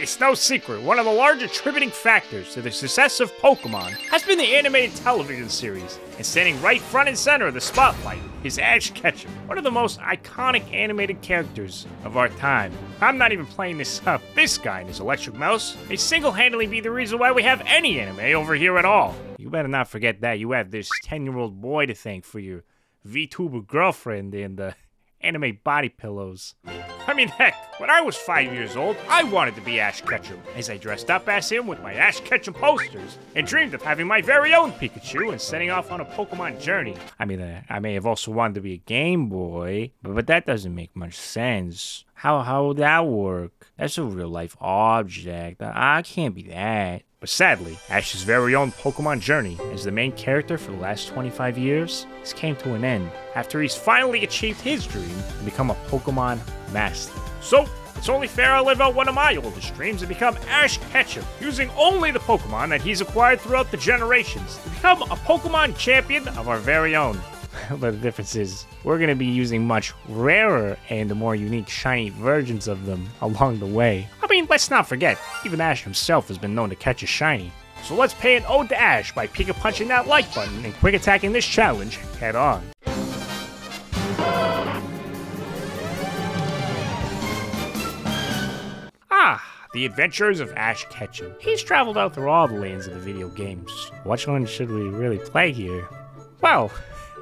It's no secret, one of the large attributing factors to the success of Pokemon has been the animated television series, and standing right front and center of the spotlight is Ash Ketchum, one of the most iconic animated characters of our time. I'm not even playing this up. This guy and his electric mouse may single-handedly be the reason why we have any anime over here at all. You better not forget that you have this 10-year-old boy to thank for your VTuber girlfriend and the anime body pillows. I mean, heck, when I was five years old, I wanted to be Ash Ketchum, as I dressed up as him with my Ash Ketchum posters and dreamed of having my very own Pikachu and setting off on a Pokemon journey. I mean, uh, I may have also wanted to be a Game Boy, but, but that doesn't make much sense. How how would that work? That's a real life object. I can't be that. But sadly, Ash's very own Pokemon journey as the main character for the last 25 years has came to an end after he's finally achieved his dream to become a Pokemon master. So, it's only fair I live out one of my oldest dreams and become Ash Ketchum, using only the Pokemon that he's acquired throughout the generations to become a Pokemon champion of our very own. but the difference is, we're going to be using much rarer and more unique shiny versions of them along the way. I mean, let's not forget, even Ash himself has been known to catch a shiny. So let's pay an ode to Ash by Pika punching that like button and quick attacking this challenge head on. Ah, the Adventures of Ash Ketchum. He's traveled out through all the lands of the video games. Which one should we really play here? Well,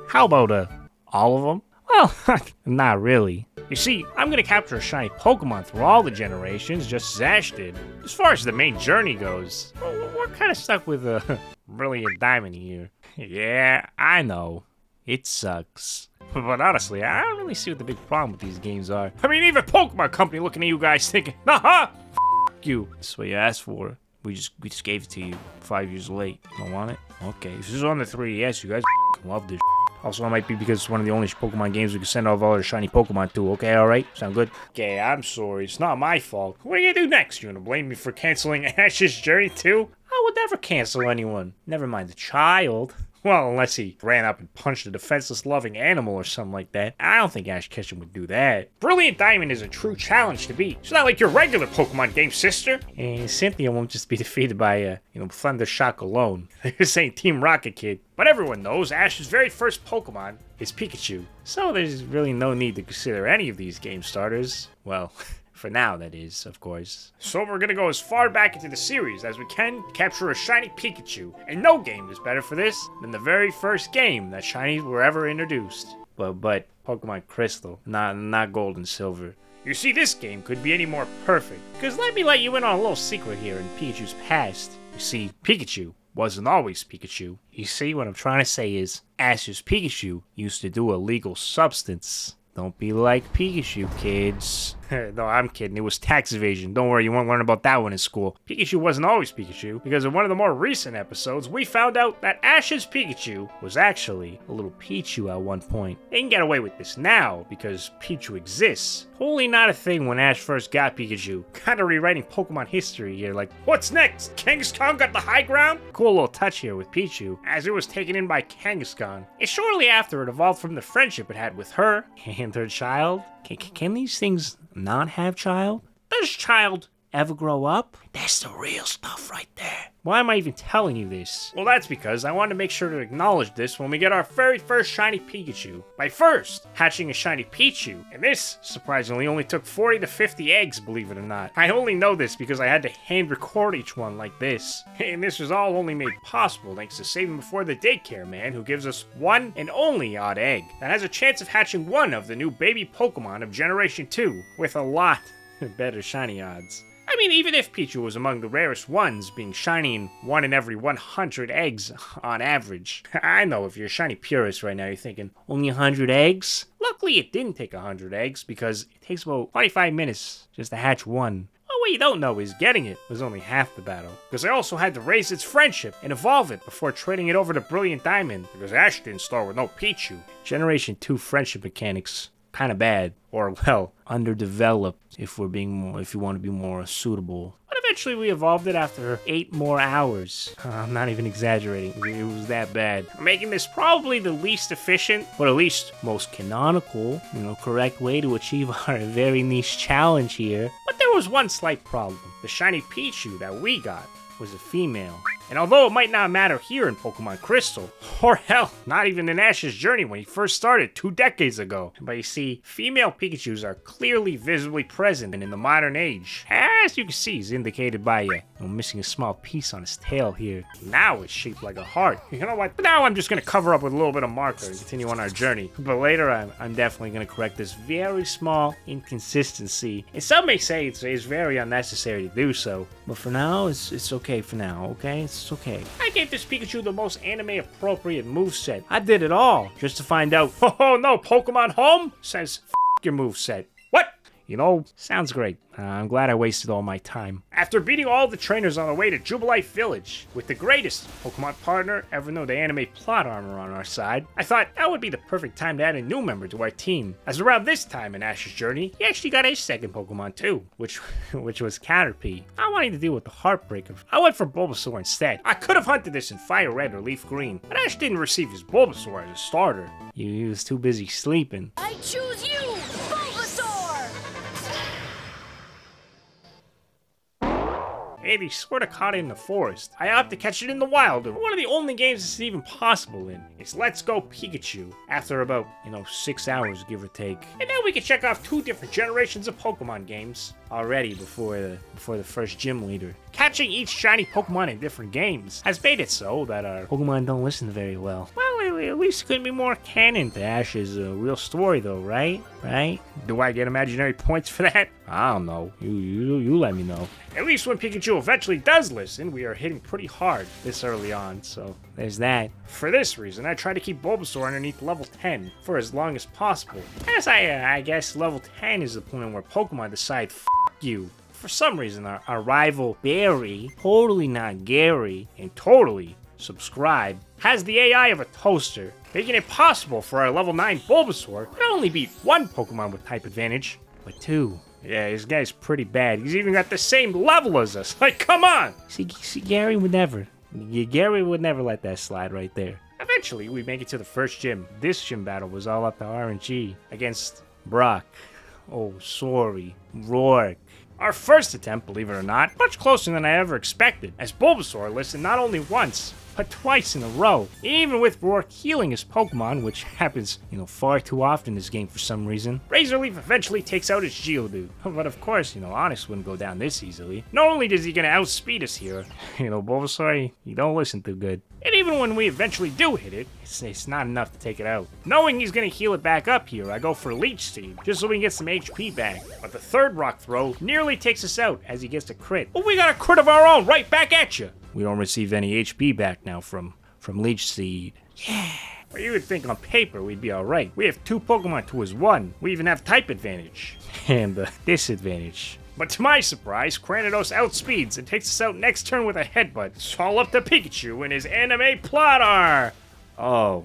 how about uh, all of them? Well, not really. You see, I'm gonna capture a shiny Pokemon through all the generations, just as Ash did. As far as the main journey goes, we're, we're kind of stuck with a uh, brilliant diamond here. Yeah, I know. It sucks. But honestly, I don't really see what the big problem with these games are. I mean, even Pokemon Company looking at you guys thinking, haha, f you. That's what you asked for. We just we just gave it to you five years late. You don't want it? Okay, this is on the 3DS. You guys love this. Also, it might be because it's one of the only Pokemon games we can send off all our shiny Pokemon to. Okay, alright? Sound good? Okay, I'm sorry. It's not my fault. What are you gonna do next? You gonna blame me for canceling Ash's journey too? I would never cancel anyone. Never mind the child. Well, unless he ran up and punched a defenseless loving animal or something like that. I don't think Ash Ketchum would do that. Brilliant Diamond is a true challenge to beat. It's not like your regular Pokemon game, sister. And Cynthia won't just be defeated by, uh, you know, Thunder Shock alone. this ain't Team Rocket Kid. But everyone knows Ash's very first Pokemon is Pikachu. So there's really no need to consider any of these game starters. Well, For now, that is, of course. So we're gonna go as far back into the series as we can capture a shiny Pikachu. And no game is better for this than the very first game that shinies were ever introduced. But, but Pokemon Crystal, not, not Gold and Silver. You see, this game could be any more perfect. Because let me let you in on a little secret here in Pikachu's past. You see, Pikachu wasn't always Pikachu. You see, what I'm trying to say is, Ash's Pikachu used to do a legal substance. Don't be like Pikachu, kids. no, I'm kidding. It was tax evasion. Don't worry, you won't learn about that one in school. Pikachu wasn't always Pikachu, because in one of the more recent episodes, we found out that Ash's Pikachu was actually a little Pichu at one point. They can get away with this now, because Pichu exists. Totally not a thing when Ash first got Pikachu. Kinda rewriting Pokemon history here, like, what's next? Kangaskhan got the high ground? Cool little touch here with Pichu, as it was taken in by Kangaskhan. And shortly after, it evolved from the friendship it had with her and her child. Can, can these things not have child? This child ever grow up? That's the real stuff right there. Why am I even telling you this? Well, that's because I want to make sure to acknowledge this when we get our very first shiny Pikachu. By first, hatching a shiny Pichu. And this, surprisingly, only took 40 to 50 eggs, believe it or not. I only know this because I had to hand record each one like this. And this was all only made possible thanks to Saving Before the Daycare Man, who gives us one and only odd egg that has a chance of hatching one of the new baby Pokemon of Generation 2, with a lot better shiny odds. I mean, even if Pichu was among the rarest ones, being shiny in one in every 100 eggs on average. I know if you're a shiny purist right now, you're thinking, only 100 eggs? Luckily, it didn't take 100 eggs because it takes about 25 minutes just to hatch one. What you don't know is getting it was only half the battle, because I also had to raise its friendship and evolve it before trading it over to Brilliant Diamond, because Ash didn't start with no Pichu. Generation 2 friendship mechanics kind of bad, or well, underdeveloped if we're being more, if you want to be more suitable. But Eventually, we evolved it after eight more hours. Uh, I'm not even exaggerating. It was that bad. Making this probably the least efficient, but at least most canonical, you know, correct way to achieve our very niche challenge here. But there was one slight problem. The shiny Pichu that we got was a female. And although it might not matter here in Pokemon Crystal, or hell, not even in Ash's journey when he first started two decades ago, but you see, female Pikachus are clearly visibly present in the modern age. As you can see, is indicated by uh, you missing a small piece on his tail here. Now it's shaped like a heart. You know what? Now I'm just gonna cover up with a little bit of marker and continue on our journey. But later I'm, I'm definitely gonna correct this very small inconsistency. And some may say it's, it's very unnecessary to do so, but for now, it's, it's okay for now, okay? It's okay. I gave this Pikachu the most anime appropriate moveset. I did it all just to find out, oh no, Pokemon Home says, your moveset. What? You know, sounds great. Uh, I'm glad I wasted all my time. After beating all the trainers on the way to Jubilife Village, with the greatest Pokemon partner ever known to animate plot armor on our side, I thought that would be the perfect time to add a new member to our team. As around this time in Ash's journey, he actually got his second Pokemon too, which which was Caterpie. I wanted to deal with the heartbreak of I went for Bulbasaur instead. I could have hunted this in Fire Red or Leaf Green, but Ash didn't receive his Bulbasaur as a starter. He was too busy sleeping. They sort of caught it in the forest. I opt to catch it in the wild. One of the only games this is even possible in is Let's Go Pikachu. After about, you know, six hours, give or take. And now we can check off two different generations of Pokemon games already before the before the first gym leader. Catching each shiny Pokemon in different games has made it so that our Pokemon don't listen very well. Well, at least it couldn't be more canon to Ash's uh, real story, though, right? Right? Do I get imaginary points for that? I don't know. You, you, you let me know. At least when Pikachu eventually does listen, we are hitting pretty hard this early on, so there's that. For this reason, I try to keep Bulbasaur underneath level 10 for as long as possible. As I, uh, I guess level 10 is the point where Pokemon decide, F you. For some reason, our, our rival Barry, totally not Gary, and totally subscribe, has the AI of a toaster, making it possible for our level 9 Bulbasaur to not only beat one Pokemon with type advantage, but two. Yeah, this guy's pretty bad. He's even got the same level as us. Like, come on! See, see Gary would never. Gary would never let that slide right there. Eventually, we make it to the first gym. This gym battle was all up to RNG against Brock. Oh, sorry. Roark. Our first attempt, believe it or not, much closer than I ever expected, as Bulbasaur listened not only once, but twice in a row. Even with Roark healing his Pokemon, which happens, you know, far too often in this game for some reason, Razor Leaf eventually takes out his Geodude. But of course, you know, Onix wouldn't go down this easily. Not only is he gonna outspeed us here, you know, Bulbasaur, you don't listen too good. And even when we eventually do hit it, it's, it's not enough to take it out. Knowing he's gonna heal it back up here, I go for Leech Seed, just so we can get some HP back. But the third rock throw nearly takes us out as he gets a crit. But we got a crit of our own right back at you. We don't receive any HP back now from, from Leech Seed. Yeah. Well, you would think on paper we'd be alright. We have two Pokemon to his one. We even have type advantage. And the disadvantage. But to my surprise, Cranidos outspeeds and takes us out next turn with a headbutt. It's all up to Pikachu and his anime plotter. Oh.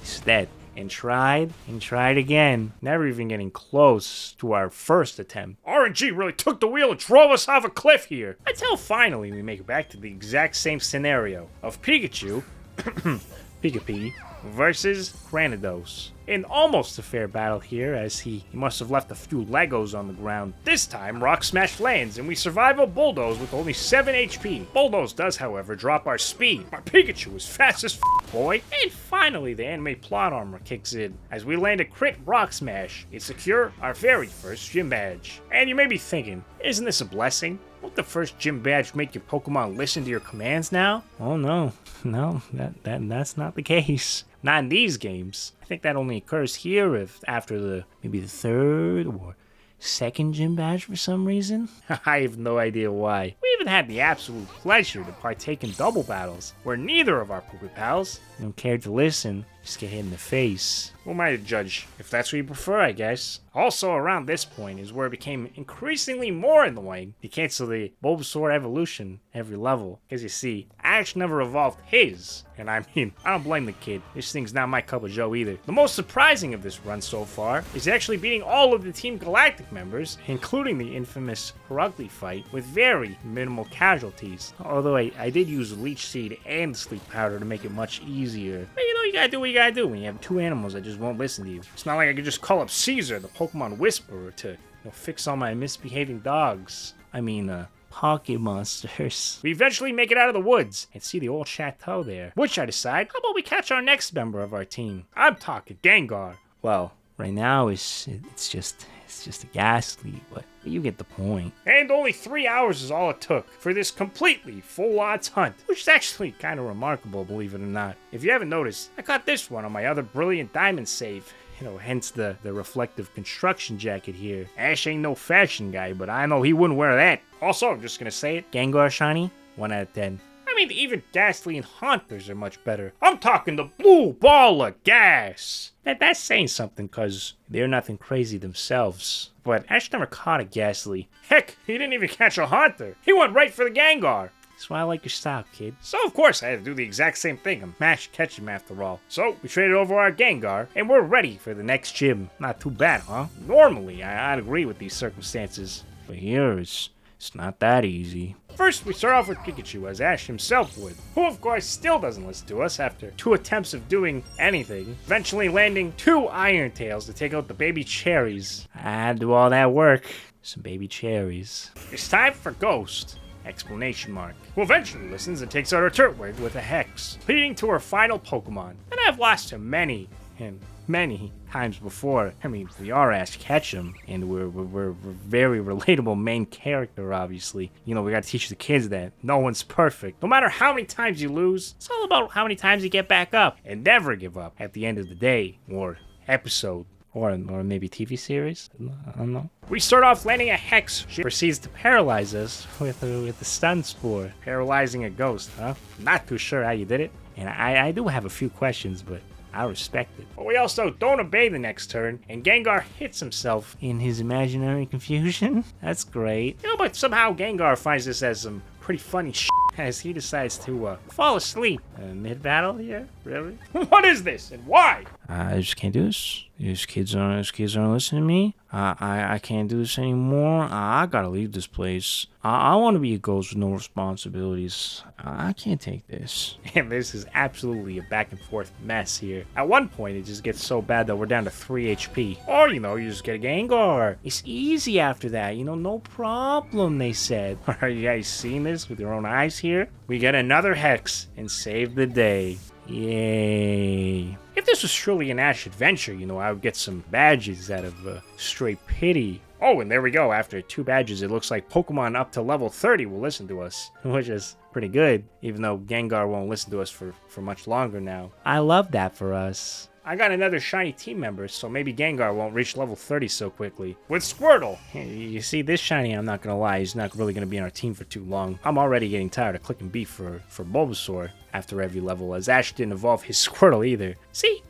He's dead. And tried and tried again. Never even getting close to our first attempt. RNG really took the wheel and drove us off a cliff here. Until finally we make it back to the exact same scenario of Pikachu, Pikapi, versus Cranidos. In almost a fair battle here, as he, he must have left a few Legos on the ground. This time, Rock Smash lands, and we survive a Bulldoze with only 7 HP. Bulldoze does, however, drop our speed. Our Pikachu is fast as f boy. And finally, the anime plot armor kicks in, as we land a crit Rock Smash and secure our very first gym badge. And you may be thinking, isn't this a blessing? Won't the first gym badge make your Pokemon listen to your commands now? Oh no, no, that, that that's not the case. Not in these games. I think that only occurs here if after the maybe the third or second gym badge for some reason. I have no idea why. We even had the absolute pleasure to partake in double battles, where neither of our Poké Pals you know, cared to listen. Just get hit in the face. Who am I to judge? If that's what you prefer, I guess. Also, around this point is where it became increasingly more annoying to cancel the Bulbasaur evolution every level. Because you see, Ash never evolved his. And I mean, I don't blame the kid. This thing's not my cup of joe either. The most surprising of this run so far is actually beating all of the Team Galactic members, including the infamous Rugly fight, with very minimal casualties. Although I, I did use Leech Seed and Sleep Powder to make it much easier. But you know, you gotta do what you gotta do when you have two animals that just won't listen to you. It's not like I could just call up Cesar, the Pokemon Whisperer, to you know, fix all my misbehaving dogs. I mean, uh, pocket monsters. We eventually make it out of the woods and see the old chateau there. Which I decide, how about we catch our next member of our team? I'm talking Gengar. Well, right now it's it's just it's just a Gastly, but you get the point. And only three hours is all it took for this completely full odds hunt, which is actually kind of remarkable, believe it or not. If you haven't noticed, I caught this one on my other brilliant diamond save. You know, hence the, the reflective construction jacket here. Ash ain't no fashion guy, but I know he wouldn't wear that. Also, I'm just gonna say it, Gengar Shiny, 1 out of 10. I mean, even Gastly and Haunters are much better. I'm talking the blue ball of gas. That, that's saying something, cause they're nothing crazy themselves. But Ash never caught a Gastly. Heck, he didn't even catch a Haunter. He went right for the Gengar. That's why I like your style, kid. So, of course, I had to do the exact same thing and mash catch him after all. So, we traded over our Gengar, and we're ready for the next gym. Not too bad, huh? Normally, I, I'd agree with these circumstances. But here, it's, it's not that easy. First, we start off with Pikachu, as Ash himself would, who of course still doesn't listen to us after two attempts of doing anything, eventually landing two Iron Tails to take out the baby cherries. I had to do all that work. Some baby cherries. It's time for Ghost! Explanation mark. Who eventually listens and takes out her Turtwig with a Hex, leading to her final Pokemon. And I've lost to many, and many times before. I mean, we are Ash Ketchum, and we're, we're, we're, very relatable main character, obviously. You know, we gotta teach the kids that no one's perfect. No matter how many times you lose, it's all about how many times you get back up and never give up at the end of the day or episode. Or, or maybe TV series? I don't know. We start off landing a Hex. She proceeds to paralyze us with uh, a, with the Stun Spore. Paralyzing a ghost, huh? Not too sure how you did it. And I, I do have a few questions, but I respect it. But we also don't obey the next turn, and Gengar hits himself in his imaginary confusion. That's great. You know, but somehow Gengar finds this as some pretty funny shit as he decides to uh, fall asleep uh, mid-battle here. Really? what is this, and why? I just can't do this. These kids aren't. These kids aren't listening to me. Uh, I I can't do this anymore. Uh, I gotta leave this place. I, I want to be a ghost with no responsibilities. I can't take this. And this is absolutely a back and forth mess here. At one point, it just gets so bad that we're down to 3 HP. Or, you know, you just get a Gengar. It's easy after that. You know, no problem, they said. Are you guys seeing this with your own eyes here? We get another Hex and save the day. Yay. If this was truly an Ash adventure, you know, I would get some badges out of uh, straight pity. Oh, and there we go. After two badges, it looks like Pokemon up to level 30 will listen to us, which is pretty good, even though Gengar won't listen to us for, for much longer now. I love that for us. I got another shiny team member, so maybe Gengar won't reach level 30 so quickly. With Squirtle! You see, this shiny, I'm not gonna lie, he's not really gonna be on our team for too long. I'm already getting tired of clicking B for, for Bulbasaur after every level, as Ash didn't evolve his Squirtle either. See?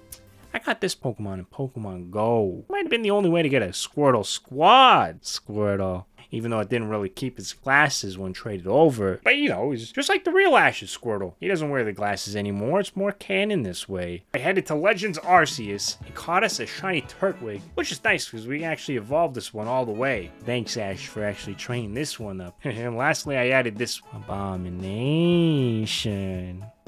I got this Pokemon in Pokemon Go. Might have been the only way to get a Squirtle squad. Squirtle. Even though it didn't really keep its glasses when traded over. But you know, he's just like the real Ash's Squirtle. He doesn't wear the glasses anymore. It's more canon this way. I headed to Legends Arceus and caught us a shiny Turtwig, which is nice because we actually evolved this one all the way. Thanks, Ash, for actually training this one up. and lastly, I added this Abomination.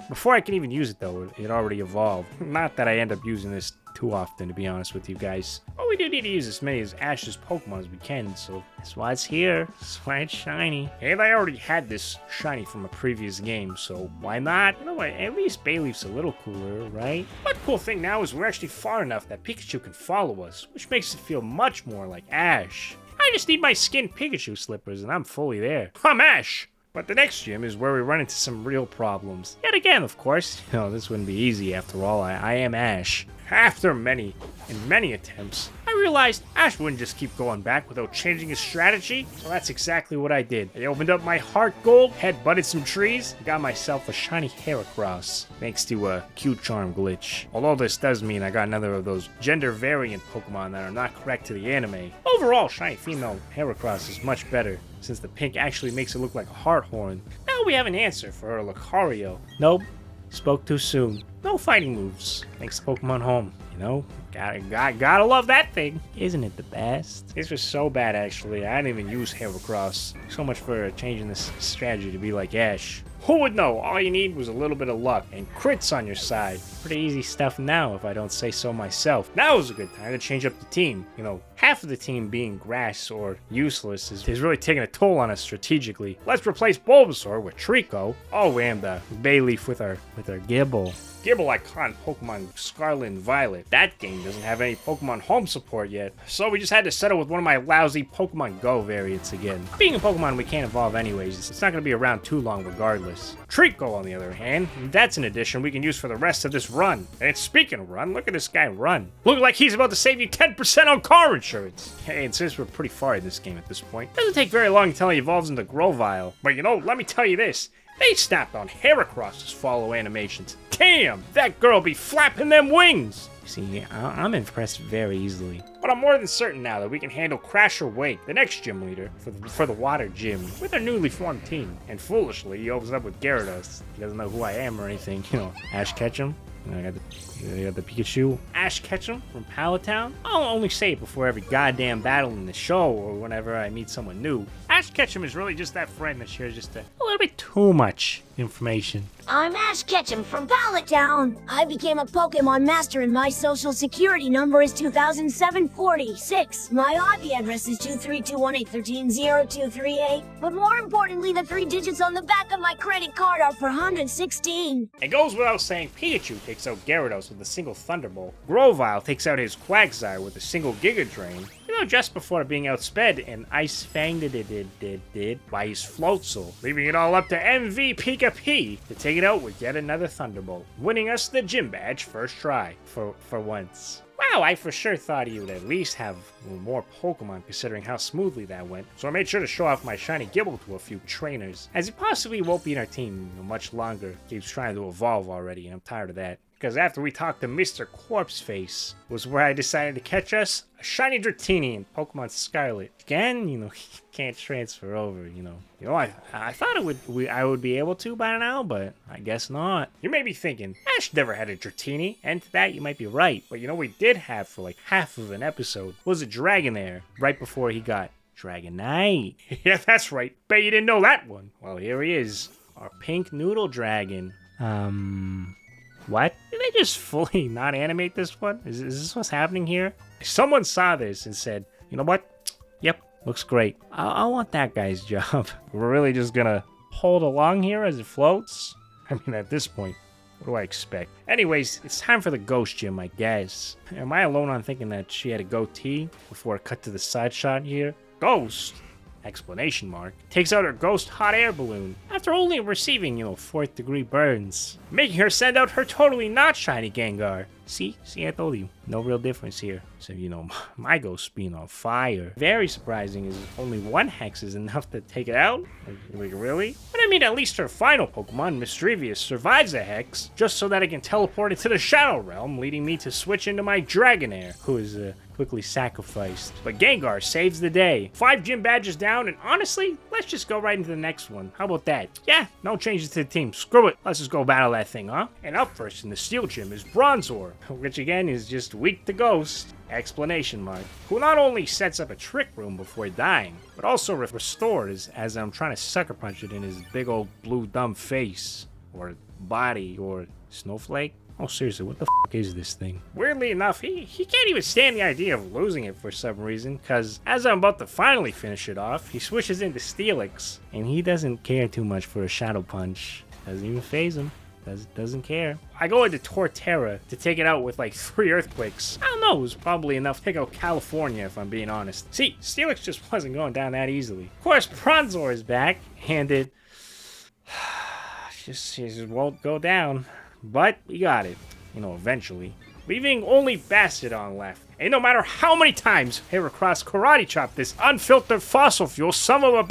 Before I can even use it though, it already evolved. Not that I end up using this too often, to be honest with you guys. But we do need to use as many as Ash's Pokemon as we can, so that's why it's here. That's why it's shiny. And I already had this shiny from a previous game, so why not? You know what, at least Bayleaf's a little cooler, right? One cool thing now is we're actually far enough that Pikachu can follow us, which makes it feel much more like Ash. I just need my skin Pikachu slippers and I'm fully there. I'm Ash! But the next gym is where we run into some real problems. Yet again, of course. You know, this wouldn't be easy after all. I, I am Ash. After many and many attempts, I realized Ash wouldn't just keep going back without changing his strategy, so that's exactly what I did. I opened up my heart gold, head butted some trees, got myself a shiny Heracross, thanks to a cute charm glitch. Although this does mean I got another of those gender variant Pokemon that are not correct to the anime. Overall, shiny female Heracross is much better, since the pink actually makes it look like a heart horn. Now we have an answer for our Lucario. Nope, spoke too soon. No fighting moves. Makes the Pokemon home. Know, gotta, gotta, gotta love that thing. Isn't it the best? This was so bad, actually. I didn't even use Heracross. So much for changing this strategy to be like Ash. Who would know? All you need was a little bit of luck and crits on your side. Pretty easy stuff now, if I don't say so myself. Now is a good time to change up the team. You know, half of the team being grass or useless is, is really taking a toll on us strategically. Let's replace Bulbasaur with Treecko. Oh, and uh, Bayleaf with our with our Gible. Gible Icon Pokemon Scarlet and Violet. That game doesn't have any Pokemon Home support yet, so we just had to settle with one of my lousy Pokemon Go variants again. Being a Pokemon we can't evolve anyways, it's not going to be around too long regardless. Treecko, on the other hand, that's an addition we can use for the rest of this run. And speaking of run, look at this guy run. Look like he's about to save you 10% on car insurance. Hey, and since we're pretty far in this game at this point, doesn't take very long until he evolves into Grovyle. But you know, let me tell you this, they snapped on Heracross's follow animations. Damn, that girl be flapping them wings! See, I- I'm impressed very easily. But I'm more than certain now that we can handle Crasher Wake, the next gym leader, for the, for the water gym, with our newly formed team. And foolishly, he opens up with Gyarados. He doesn't know who I am or anything. You know, Ash Ketchum. I got the, I got the Pikachu. Ash Ketchum from Pallet Town. I'll only say it before every goddamn battle in the show or whenever I meet someone new. Ash Ketchum is really just that friend that shares just a, a little bit too much information. I'm Ash Ketchum from Pallet Town. I became a Pokemon Master and my social security number is 200746. My IP address is 23218130238. But more importantly, the three digits on the back of my credit card are 416. It goes without saying Pikachu takes out Gyarados with a single Thunderbolt. Grovyle takes out his Quagsire with a single Giga Drain. You know, just before being outsped and Ice Fanged did did did did by his Floatzel, leaving it all up to MV Pika P to take it out with yet another Thunderbolt, winning us the gym badge first try for for once. Wow, I for sure thought he would at least have more Pokemon considering how smoothly that went. So I made sure to show off my shiny Gible to a few trainers, as he possibly won't be in our team much longer. Keeps trying to evolve already, and I'm tired of that. Because after we talked to Mr. Corpseface, was where I decided to catch us a shiny Dratini in Pokemon Scarlet. Again, you know, he can't transfer over, you know. You know, I, I thought it would we, I would be able to by now, but I guess not. You may be thinking, Ash never had a Dratini, and to that you might be right. But you know we did have for like half of an episode was a Dragonair right before he got Dragonite. yeah, that's right. Bet you didn't know that one. Well, here he is. Our pink noodle dragon. Um, what? Did they just fully not animate this one? Is, is this what's happening here? Someone saw this and said, you know what? Yep, looks great. I, I want that guy's job. We're really just gonna hold along here as it floats? I mean, at this point, what do I expect? Anyways, it's time for the ghost gym, I guess. Am I alone on thinking that she had a goatee before I cut to the side shot here? Ghost? Explanation mark. Takes out her ghost hot air balloon after only receiving, you know, fourth degree burns. Making her send out her totally not shiny Gengar. See? See, I told you. No real difference here. So, you know, my ghost being on fire. Very surprising is only one hex is enough to take it out? Like, really? But I mean, at least her final Pokemon, Misdrevious, survives a hex, just so that it can teleport into the Shadow Realm, leading me to switch into my Dragonair, who is, uh, quickly sacrificed. But Gengar saves the day. Five gym badges down, and honestly, let's just go right into the next one. How about that? Yeah, no changes to the team. Screw it. Let's just go battle that thing, huh? And up first in the Steel Gym is Bronzor, which again is just weak to Ghost. Explanation mark. Who not only sets up a trick room before dying, but also re- restores as I'm trying to sucker punch it in his big old blue dumb face, or body, or snowflake. Oh, seriously, what the f is this thing? Weirdly enough, he, he can't even stand the idea of losing it for some reason, because as I'm about to finally finish it off, he switches into Steelix, and he doesn't care too much for a Shadow Punch. Doesn't even phase him. Does, doesn't care. I go into Torterra to take it out with like three earthquakes. I don't know, it was probably enough to take out California if I'm being honest. See, Steelix just wasn't going down that easily. Of course, Bronzor is back, and it just, just won't go down. But we got it, you know, eventually. Leaving only Bastiodon left. And no matter how many times Heracross karate chopped this unfiltered fossil fuel, some of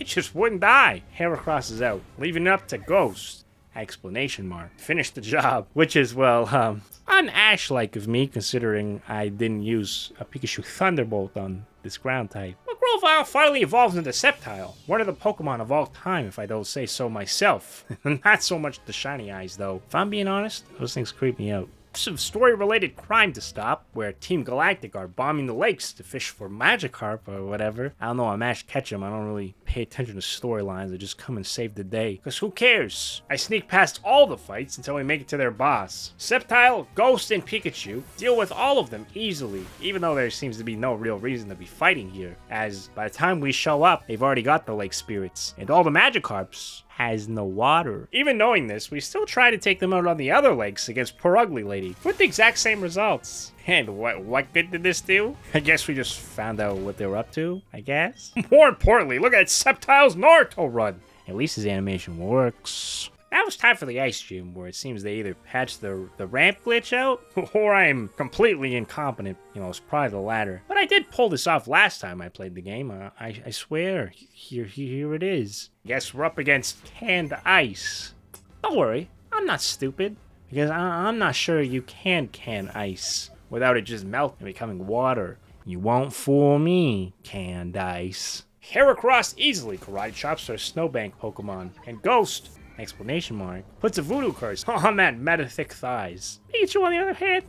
it just wouldn't die. Heracross is out, leaving it up to Ghost. Explanation mark. Finish the job. Which is, well, um, un-Ash-like of me, considering I didn't use a Pikachu Thunderbolt on this ground type. But Grovyle finally evolves into Sceptile, one of the Pokemon of all time, if I don't say so myself. Not so much the shiny eyes, though. If I'm being honest, those things creep me out some story-related crime to stop, where Team Galactic are bombing the lakes to fish for Magikarp or whatever. I don't know, I'm Ash Ketchum, I don't really pay attention to storylines, I just come and save the day. Because who cares? I sneak past all the fights until we make it to their boss. Sceptile, Ghost, and Pikachu deal with all of them easily, even though there seems to be no real reason to be fighting here, as by the time we show up, they've already got the lake spirits, and all the Magikarps has no water. Even knowing this, we still try to take them out on the other lakes against poor ugly lady, with the exact same results. And what what good did this do? I guess we just found out what they were up to, I guess. More importantly, look at Sceptile's Naruto run. At least his animation works. Now it's time for the ice gym, where it seems they either patched the, the ramp glitch out, or I'm completely incompetent. You know, it's probably the latter. But I did pull this off last time I played the game. Uh, I, I swear, here, here it is. Guess we're up against canned ice. Don't worry, I'm not stupid, because I, I'm not sure you can can ice without it just melting and becoming water. You won't fool me, canned ice. Heracross easily karate chops their Snowbank Pokemon, and Ghost explanation mark, puts a voodoo curse on that Metathic thighs. Pikachu, on the other hand,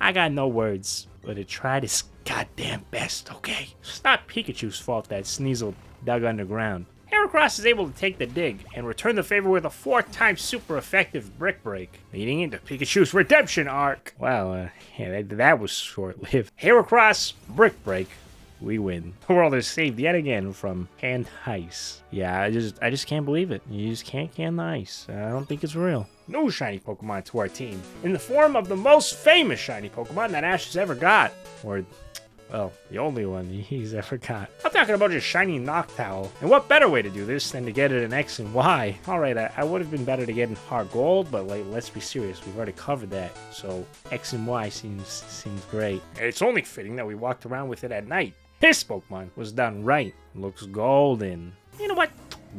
I got no words, but to try his goddamn best, okay? It's not Pikachu's fault that Sneasel dug underground. Heracross is able to take the dig and return the favor with a four times super effective Brick Break, leading into Pikachu's redemption arc. Wow, uh, yeah, that, that was short-lived. Heracross, Brick Break, we win. The world is saved yet again from canned ice. Yeah, I just I just can't believe it. You just can't can the ice. I don't think it's real. No shiny Pokemon to our team. In the form of the most famous shiny Pokemon that Ash has ever got. Or well, the only one he's ever got. I'm talking about just shiny Noctowl. And what better way to do this than to get it in X and Y? Alright, I, I would have been better to get in HeartGold, but like, let's be serious, we've already covered that. So X and Y seems seems great. It's only fitting that we walked around with it at night. His Pokemon was done right. Looks golden. You know what?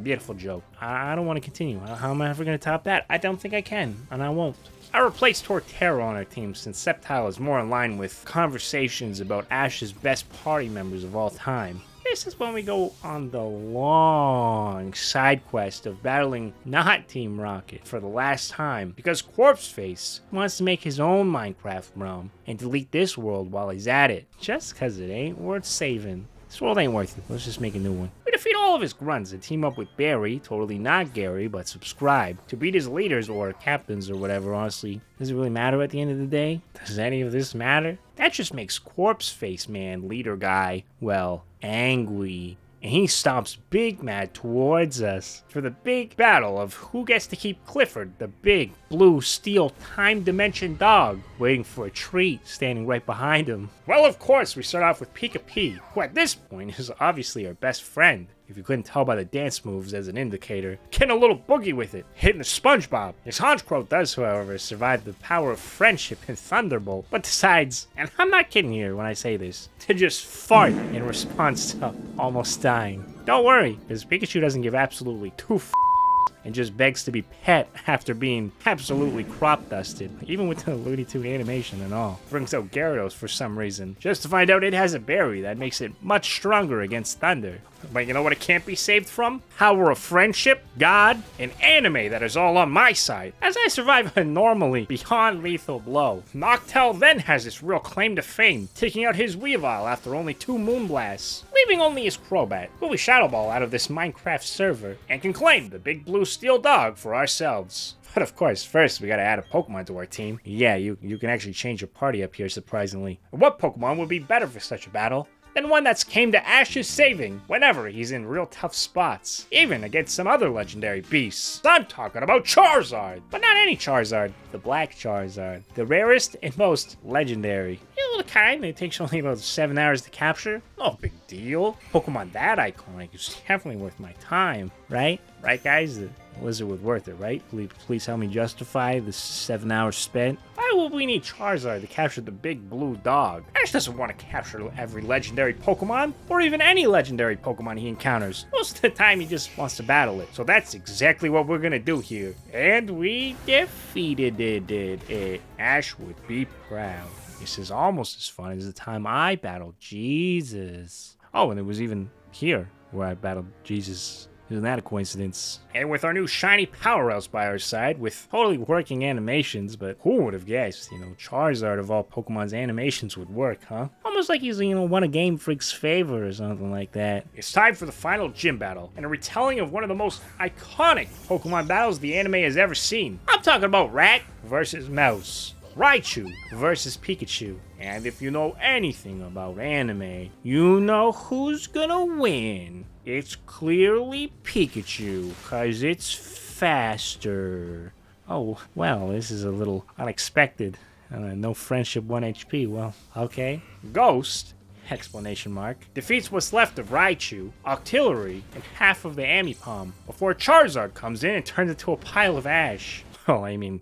Beautiful joke. I, don't want to continue. How am I ever going to top that? I don't think I can, and I won't. I replaced Torterra on our team since Sceptile is more in line with conversations about Ash's best party members of all time. This is when we go on the long side quest of battling not Team Rocket for the last time because Corpse Face wants to make his own Minecraft realm and delete this world while he's at it. Just cause it ain't worth saving. This world ain't worth it. Let's just make a new one. We defeat all of his grunts and team up with Barry, totally not Gary, but subscribe, to beat his leaders or captains or whatever, honestly. Does it really matter at the end of the day? Does any of this matter? That just makes Corpse Face Man, leader guy, well, angry and he stomps Big Mad towards us for the big battle of who gets to keep Clifford, the big blue steel time dimension dog, waiting for a treat standing right behind him. Well, of course, we start off with Pika P, who at this point is obviously our best friend if you couldn't tell by the dance moves as an indicator. Getting a little boogie with it, hitting the SpongeBob. His Honchkrow does, however, survive the power of friendship and Thunderbolt, but decides, and I'm not kidding here when I say this, to just fart in response to almost dying. Don't worry, because Pikachu doesn't give absolutely two and just begs to be pet after being absolutely crop dusted, even with the Looney Tune animation and all. Brings out Gyarados for some reason, just to find out it has a berry that makes it much stronger against Thunder. But you know what it can't be saved from? Power of friendship, God, and anime that is all on my side, as I survive a normally beyond lethal blow. Noctowl then has this real claim to fame, taking out his Weavile after only two Moonblasts, leaving only his Crobat, who we Shadow Ball out of this Minecraft server, and can claim the big blue steel dog for ourselves. But of course, first we gotta add a Pokemon to our team. Yeah, you, you can actually change your party up here, surprisingly. What Pokemon would be better for such a battle? And one that's came to Ash's saving whenever he's in real tough spots, even against some other legendary beasts. I'm talking about Charizard, but not any Charizard, the Black Charizard, the rarest and most legendary. You know, the kind that takes only about 7 hours to capture? No big deal. Pokemon that iconic is definitely worth my time, right? Right guys? Lizard was worth it, right? Please, please help me justify the seven hours spent. Why would we need Charizard to capture the big blue dog? Ash doesn't want to capture every legendary Pokemon, or even any legendary Pokemon he encounters. Most of the time, he just wants to battle it. So that's exactly what we're gonna do here. And we defeated it. it, it. Ash would be proud. This is almost as fun as the time I battled Jesus. Oh, and it was even here where I battled Jesus. Isn't that a coincidence? And with our new shiny powerhouse by our side, with totally working animations, but who would have guessed, you know, Charizard of all Pokemon's animations would work, huh? Almost like he's, you know, won a Game Freak's favor or something like that. It's time for the final gym battle, and a retelling of one of the most iconic Pokemon battles the anime has ever seen. I'm talking about Rat versus Mouse. Raichu versus Pikachu. And if you know anything about anime, you know who's gonna win. It's clearly Pikachu, cause it's faster. Oh, well, this is a little unexpected. Uh, no friendship, 1 HP. Well, okay. Ghost, explanation mark, defeats what's left of Raichu, Octillery, and half of the Ambipom before Charizard comes in and turns into a pile of ash. Well, I mean,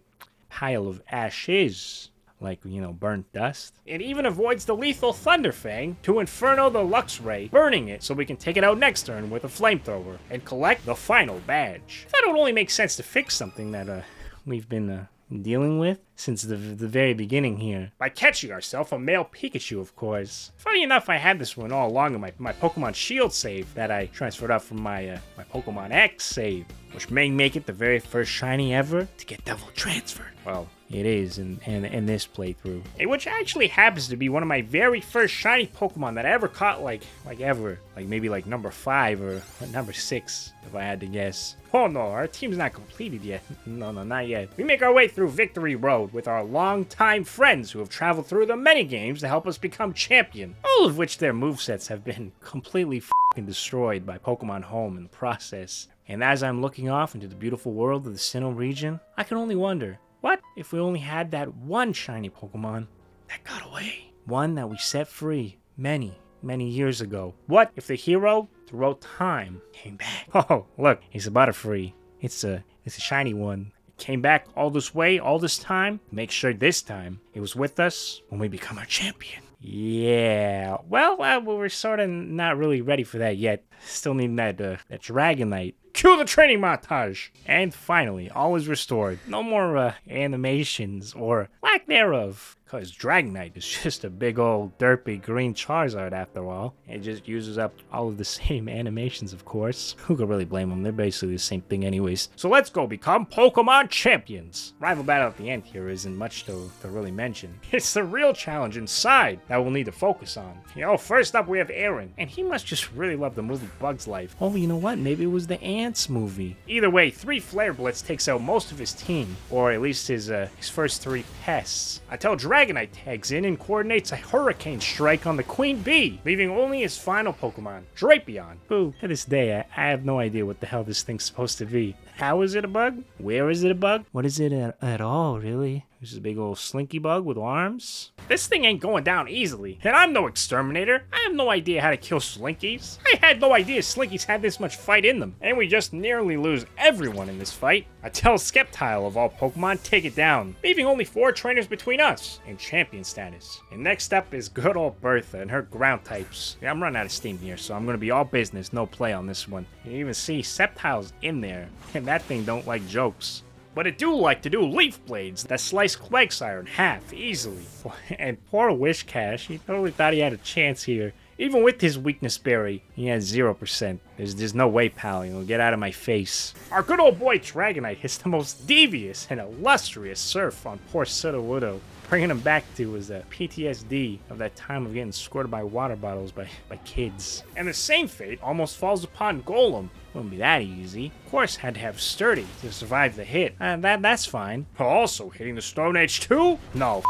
pile of ashes, like, you know, burnt dust. It even avoids the lethal Thunderfang to Inferno the Luxray, burning it so we can take it out next turn with a flamethrower and collect the final badge. I thought it would only make sense to fix something that uh, we've been uh, dealing with since the, the very beginning here. By catching ourselves a male Pikachu, of course. Funny enough, I had this one all along in my, my Pokemon Shield save that I transferred up from my, uh, my Pokemon X save, which may make it the very first shiny ever to get double transferred. Well, it is in, in, in this playthrough. Which actually happens to be one of my very first shiny Pokemon that I ever caught, like, like ever. Like maybe like number 5 or number 6, if I had to guess. Oh no, our team's not completed yet. No, no, not yet. We make our way through Victory Road with our longtime friends who have traveled through the many games to help us become champion. All of which their movesets have been completely destroyed by Pokemon Home in the process. And as I'm looking off into the beautiful world of the Sinnoh region, I can only wonder, what if we only had that one shiny Pokemon that got away? One that we set free many, many years ago. What if the hero throughout time came back? Oh, look, it's a Butterfree. It's a it's a shiny one. Came back all this way, all this time. Make sure this time it was with us when we become our champion. Yeah, well, uh, we're sort of not really ready for that yet. Still need that uh, that Dragonite. Cue the training montage! And finally, all is restored. No more uh, animations or lack thereof. Because Dragonite is just a big old derpy green Charizard after all. It just uses up all of the same animations, of course. Who could really blame them? They're basically the same thing anyways. So let's go become Pokemon champions. Rival battle at the end here isn't much to, to really mention. It's the real challenge inside that we'll need to focus on. You know, first up we have Aaron. And he must just really love the movie Bug's Life. Oh, you know what? Maybe it was the Ants movie. Either way, three Flare Blitz takes out most of his team. Or at least his, uh, his first three pests. I tell Dragonite tags in and coordinates a hurricane strike on the Queen Bee, leaving only his final Pokemon, Drapion. Who, to this day, I, I have no idea what the hell this thing's supposed to be. How is it a bug? Where is it a bug? What is it at, at all, really? This is a big old slinky bug with arms. This thing ain't going down easily. And I'm no exterminator. I have no idea how to kill slinkies. I had no idea slinkies had this much fight in them. And we just nearly lose everyone in this fight. I tell Sceptile of all Pokemon, take it down, leaving only four trainers between us in champion status. And next up is good old Bertha and her ground types. Yeah, I'm running out of steam here, so I'm gonna be all business, no play on this one. You even see Sceptile's in there, and that thing don't like jokes but it do like to do leaf blades that slice Quagsire in half easily. And poor Whiscash, he totally thought he had a chance here. Even with his weakness berry, he has 0%. There's, there's no way, pal. You'll get out of my face. Our good old boy Dragonite is the most devious and illustrious surf on poor Sudowoodo. Bringing him back to was the PTSD of that time of getting squirted by water bottles by, by kids. And the same fate almost falls upon Golem. Wouldn't be that easy. Of course, had to have Sturdy to survive the hit. And that that's fine. Also, hitting the Stone Edge too? No,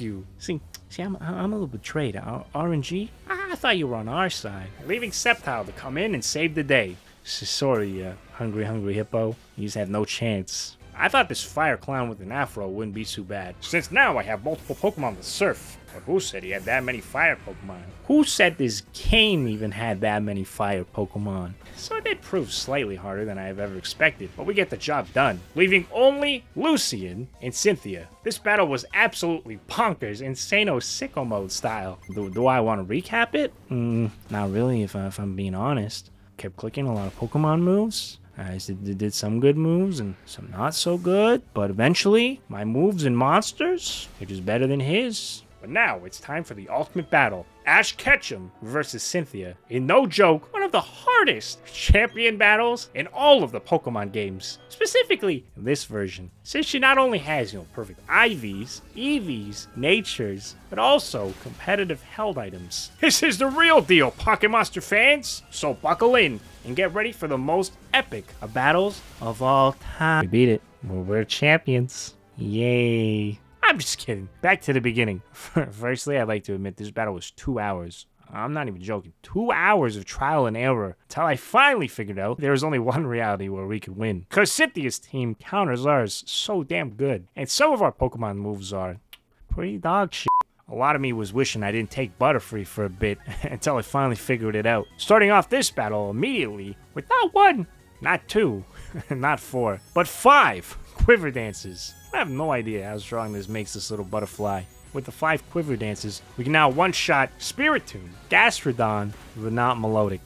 you. See, see, I'm, I'm a little betrayed. R- RNG? I, I thought you were on our side. Leaving Sceptile to come in and save the day. Sorry, uh, hungry, hungry hippo. You just have no chance. I thought this fire clown with an afro wouldn't be too bad, since now I have multiple Pokemon to surf. But who said he had that many fire Pokemon? Who said this game even had that many fire Pokemon? So it did prove slightly harder than I have ever expected, but we get the job done, leaving only Lucian and Cynthia. This battle was absolutely bonkers, insano sicko mode style. Do, do I want to recap it? Mm, not really, if, if I'm being honest. Kept clicking a lot of Pokemon moves. I did, some good moves and some not so good, but eventually my moves and monsters, which is better than his, but now it's time for the ultimate battle. Ash Ketchum versus Cynthia. In no joke, one of the hardest champion battles in all of the Pokemon games. Specifically this version. Since she not only has, you know, perfect IVs, EVs, natures, but also competitive held items. This is the real deal, Pocket Monster fans! So buckle in and get ready for the most epic of battles of all time. We beat it. we're champions. Yay. I'm just kidding. Back to the beginning. Firstly, I'd like to admit this battle was two hours. I'm not even joking. Two hours of trial and error until I finally figured out there was only one reality where we could win. Because Cynthia's team counters ours so damn good. And some of our Pokemon moves are pretty dog shit. A lot of me was wishing I didn't take Butterfree for a bit until I finally figured it out. Starting off this battle immediately with not one, not two, not four, but five quiver dances. I have no idea how strong this makes this little butterfly. With the five quiver dances, we can now one-shot Spiritomb, Gastrodon, but not Milotic.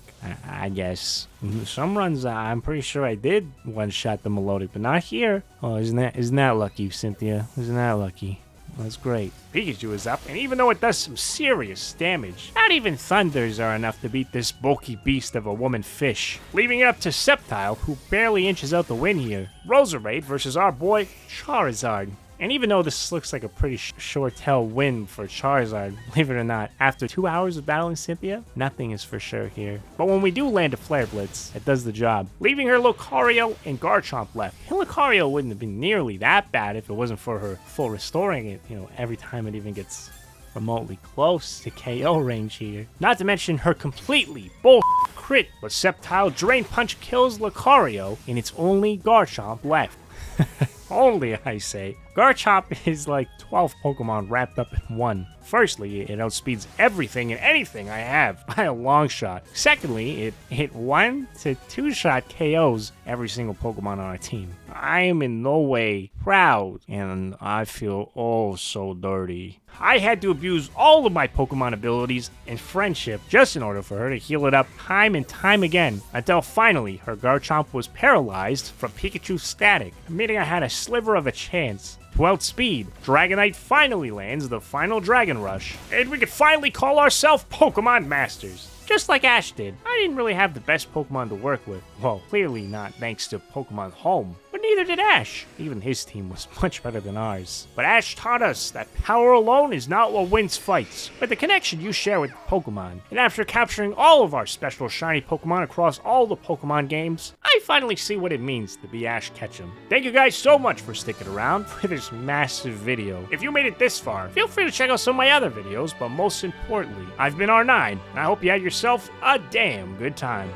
I, guess. Some runs, I'm pretty sure I did one-shot the Milotic, but not here. Oh, isn't that isn't that lucky, Cynthia? Isn't that lucky? That's great. Pikachu is up, and even though it does some serious damage, not even Thunders are enough to beat this bulky beast of a woman fish. Leaving it up to Sceptile, who barely inches out the win here. Roserade versus our boy Charizard. And even though this looks like a pretty sh short tail win for Charizard, believe it or not, after two hours of battling Cynthia, nothing is for sure here. But when we do land a Flare Blitz, it does the job, leaving her Lucario and Garchomp left. And Lucario wouldn't have been nearly that bad if it wasn't for her full restoring it, you know, every time it even gets remotely close to KO range here. Not to mention her completely bull crit, but Sceptile Drain Punch kills Lucario, and it's only Garchomp left. Only, I say. Garchomp is like 12 Pokemon wrapped up in one. Firstly, it outspeeds everything and anything I have by a long shot. Secondly, it hit 1 to 2 shot KOs every single Pokemon on our team. I am in no way proud and I feel oh so dirty. I had to abuse all of my Pokemon abilities and friendship just in order for her to heal it up time and time again until finally her Garchomp was paralyzed from Pikachu's static, meaning I had a sliver of a chance to outspeed. Dragonite finally lands the final Dragon Rush, and we can finally call ourselves Pokemon Masters. Just like Ash did, I didn't really have the best Pokemon to work with. Well, clearly not thanks to Pokemon Home, neither did Ash. Even his team was much better than ours. But Ash taught us that power alone is not what wins fights, but the connection you share with Pokemon. And after capturing all of our special shiny Pokemon across all the Pokemon games, I finally see what it means to be Ash Ketchum. Thank you guys so much for sticking around for this massive video. If you made it this far, feel free to check out some of my other videos, but most importantly, I've been R9, and I hope you had yourself a damn good time.